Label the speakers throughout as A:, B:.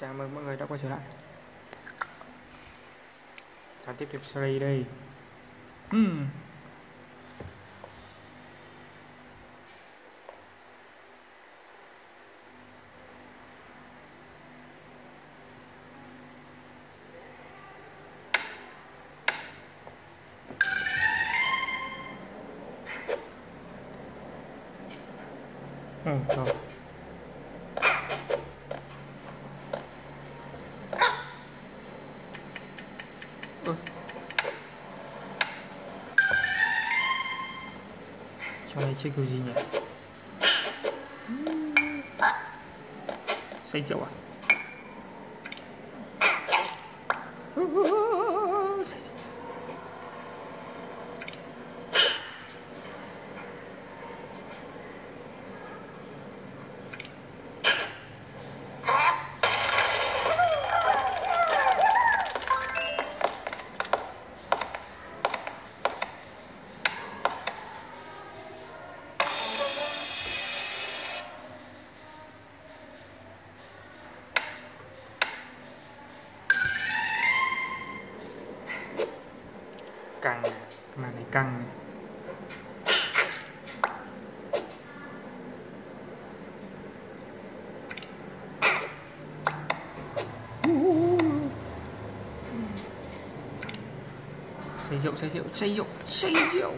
A: Chào mừng mọi người đã quay trở lại Và tiếp tục series đây uhm. ချိတ်ကူးကြီးနဲ့စိတ်ကြောက်ပါ 谁救？谁救？谁救？谁救？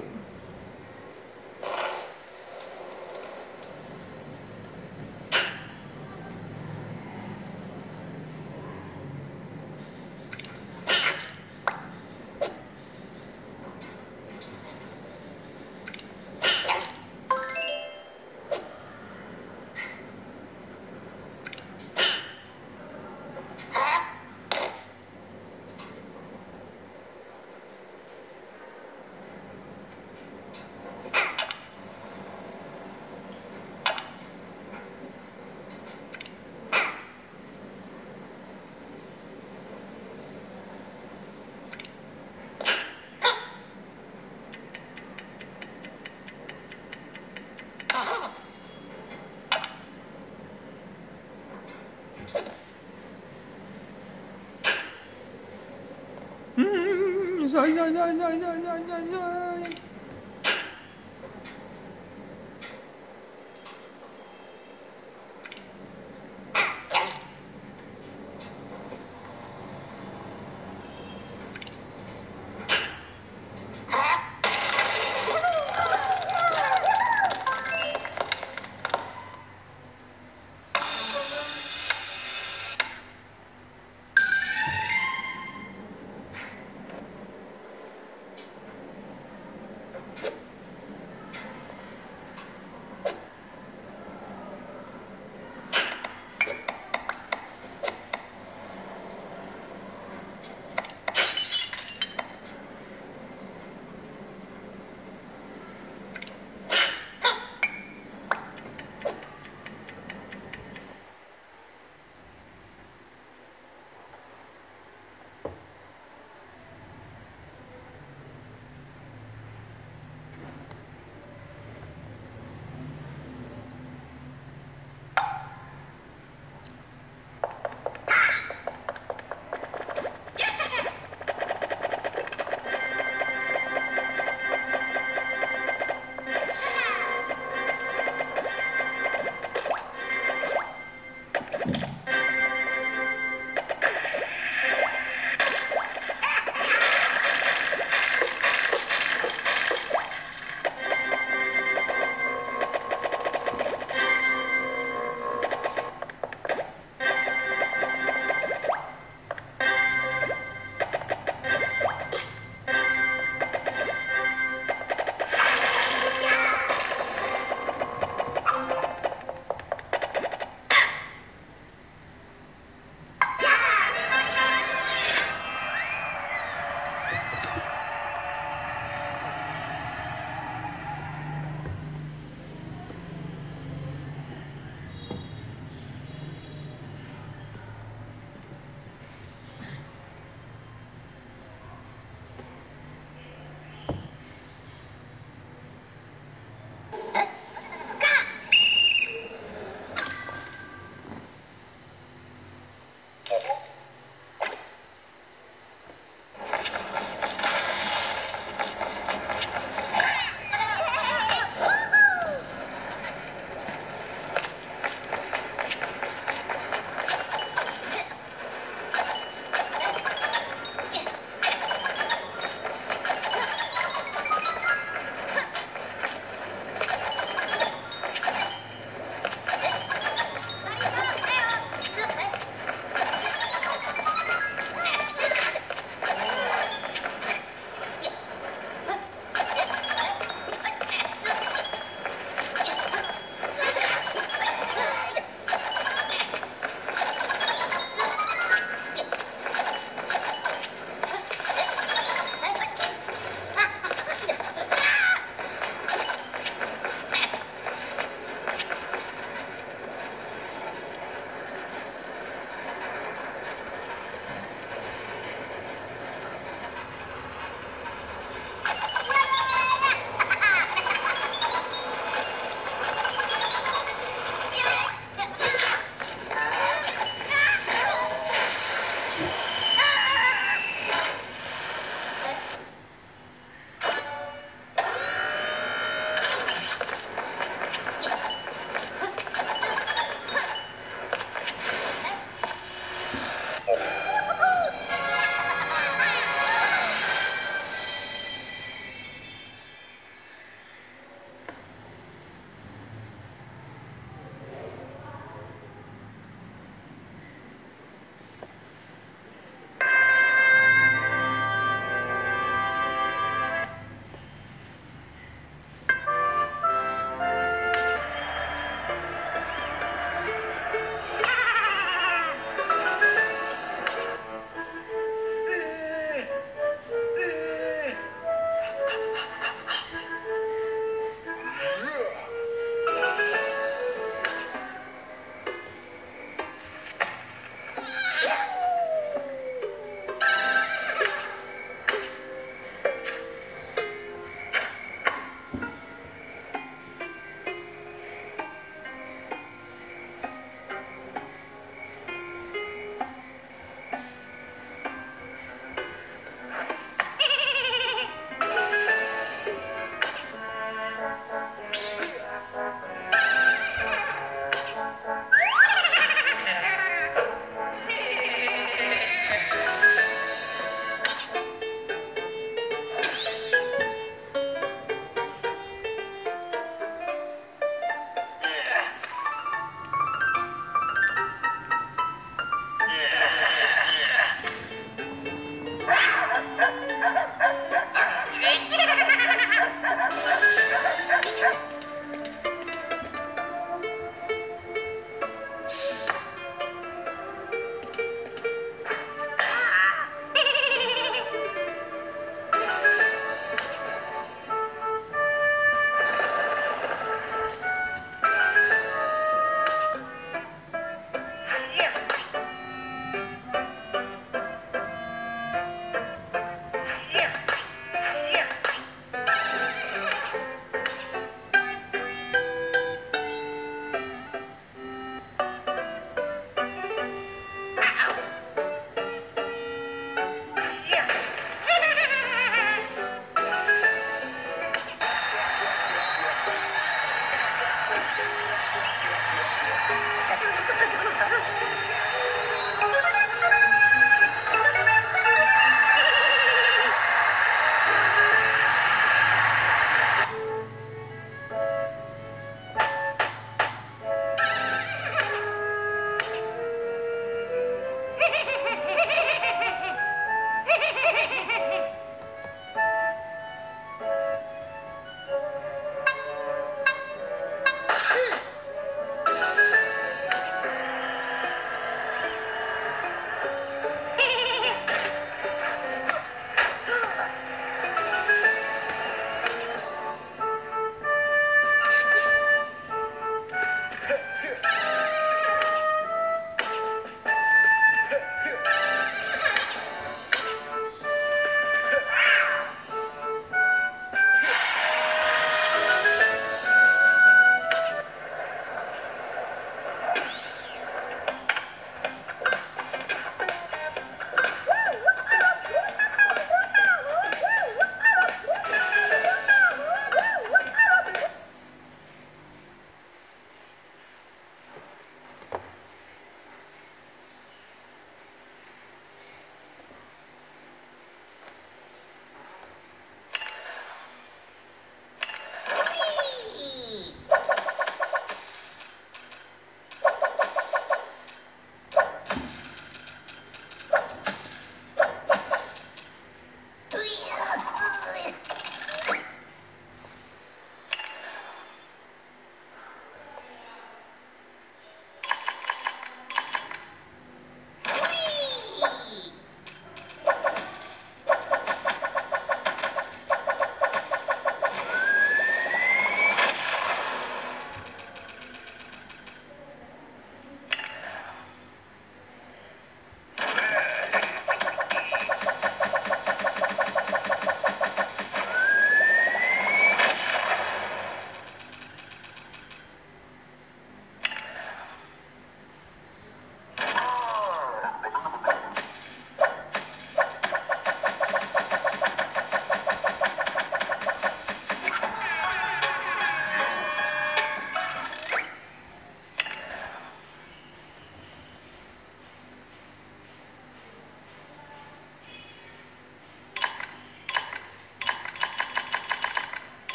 A: 笑笑笑笑笑笑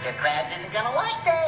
B: Mr. Krabs isn't gonna like this.